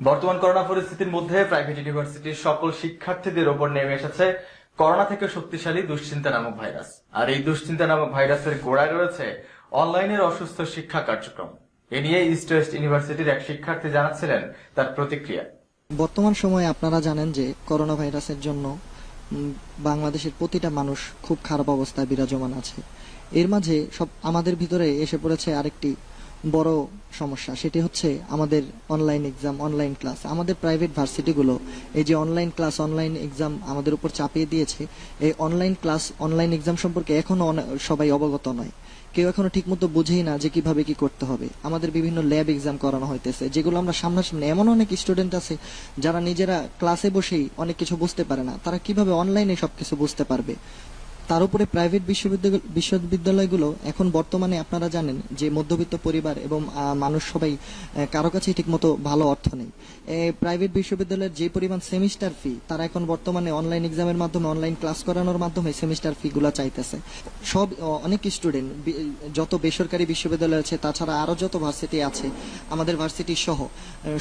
বর্তমান করোনা পরিস্থিতির মধ্যে প্রাইভেট ইউনিভার্সিটির সকল শিক্ষার্থীদের ওপর নেমে এসেছে করোনা থেকে শক্তিশালী দুশ্চিন্তা নামক ভাইরাস। আর এই দুশ্চিন্তা নামক ভাইরাসের গোড়ায় রয়েছে অনলাইনের অসুস্থ শিক্ষা কার্যক্রম। এ নিয়ে ইস্ট ওয়েস্ট ইউনিভার্সিটির এক শিক্ষার্থী জানাচ্ছিলেন তার প্রতিক্রিয়া। বর্তমান সময়ে আপনারা জানেন যে করোনা ভাইরাসের জন্য বাংলাদেশের প্রতিটা মানুষ খুব খারাপ অবস্থায় বিরাজমান আছে। এর মাঝে সব আমাদের ভিতরে এসে পড়েছে আরেকটি বড় সমস্যা, সেটি হচ্ছে আমাদের অনলাইন এক্সাম অনলাইন ক্লাস আমাদের প্রাইভেট ভার্সিটিগুলো এই যে অনলাইন ক্লাস অনলাইন এক্সাম আমাদের উপর চাপিয়ে দিয়েছে, এই অনলাইন ক্লাস অনলাইন এক্সাম সম্পর্কে এখনও সবাই অবগত নয়। কেউ এখনও ঠিকমতো বুঝেই না যে কীভাবে কি করতে হবে। আমাদের বিভিন্ন ল্যাব এক্সাম করানো হইতেছে, যেগুলো আমরা সামনাসামনি, এমন অনেক স্টুডেন্ট আছে যারা নিজেরা ক্লাসে বসেই অনেক কিছু বুঝতে পারে না। তারা কীভাবে অনলাইনে সবকিছু বুঝতে পারবে? তার উপরে প্রাইভেট বিশ্ববিদ্যালয় বিশ্ববিদ্যালয়গুলো এখন বর্তমানে আপনারা জানেন যে মধ্যবিত্ত পরিবার এবং মানুষ সবাই কারও কাছেই ঠিকমতো ভালো অর্থ নেই। প্রাইভেট বিশ্ববিদ্যালয়ের যে পরিমাণ সেমিস্টার ফি তারা এখন বর্তমানে অনলাইন এক্সামের মাধ্যমে অনলাইন ক্লাস করানোর মাধ্যমে সেমিস্টার ফিগুলো চাইতেছে। সব অনেক স্টুডেন্ট যত বেসরকারি বিশ্ববিদ্যালয় আছে, তাছাড়া আরও যত ভার্সিটি আছে, আমাদের ভার্সিটি সহ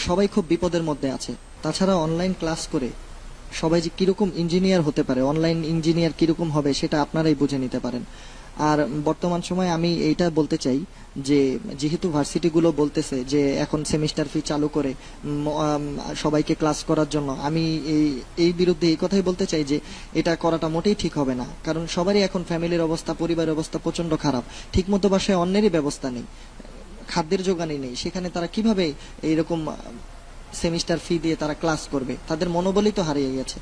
সবাই খুব বিপদের মধ্যে আছে। তাছাড়া অনলাইন ক্লাস করে সবাই যে কীরকম ইঞ্জিনিয়ার হতে পারে অনলাইন ইঞ্জিনিয়ার কীরকম হবে সেটা আপনারাই বুঝে নিতে পারেন। আর বর্তমান সময়ে আমি এইটা বলতে চাই যে, যেহেতু ভার্সিটিগুলো বলতেছে যে, এখন সেমিস্টার ফি চালু করে সবাইকে ক্লাস করার জন্য, আমি এই এই বিরুদ্ধে এই কথাই বলতে চাই যে, এটা করাটা মোটেই ঠিক হবে না। কারণ সবারই এখন ফ্যামিলির অবস্থা, পরিবারের অবস্থা প্রচণ্ড খারাপ। ঠিকমতো বাসায় অন্যেরই ব্যবস্থা নেই, খাদ্যের যোগানই নেই। সেখানে তারা কীভাবে এইরকম সেমিস্টার ফি দিয়ে তারা ক্লাস করবে। তাদের মনোবলই তো হারিয়ে গেছে।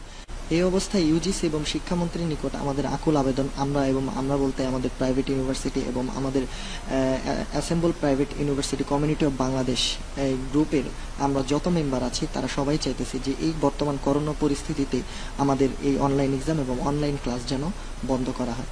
এই অবস্থায় ইউজিসি এবং শিক্ষামন্ত্রীর নিকট আমাদের আকুল আবেদন। আমরা এবং আমরা বলতে আমাদের প্রাইভেট ইউনিভার্সিটি এবং আমাদের assemble private university community of Bangladesh গ্রুপের আমরা যত মেম্বার আছি, তারা সবাই চাইতেছি যে এই বর্তমান করোনা পরিস্থিতিতে আমাদের এই অনলাইন এক্সাম এবং অনলাইন ক্লাস যেন বন্ধ করা হয়।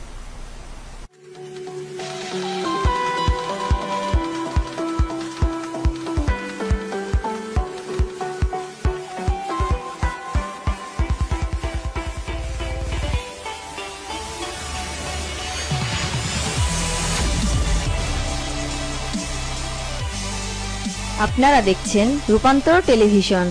আপনারা দেখছেন রূপান্তর টেলিভিশন।